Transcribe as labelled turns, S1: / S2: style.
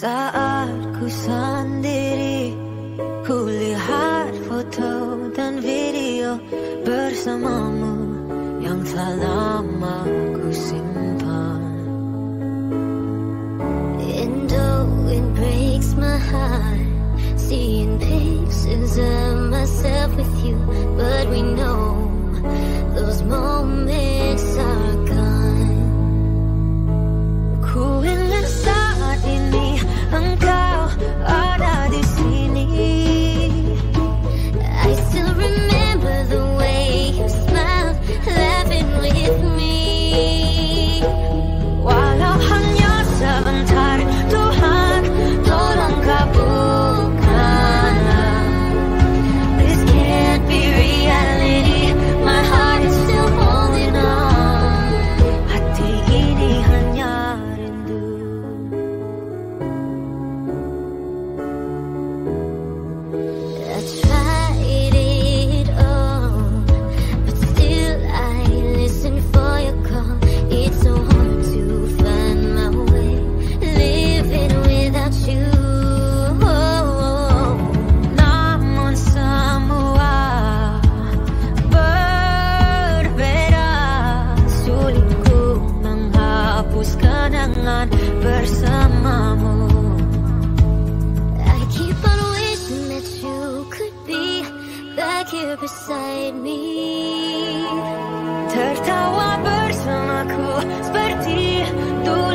S1: Saat ku sendiri Ku lihat foto dan video Bersamamu Yang tak lama ku simpan
S2: And though it breaks my heart Seeing pictures of myself with you But we know
S1: bersamamu.
S2: I keep on wishing that you could be back here beside me. Tertawa bersamaku seperti dulu.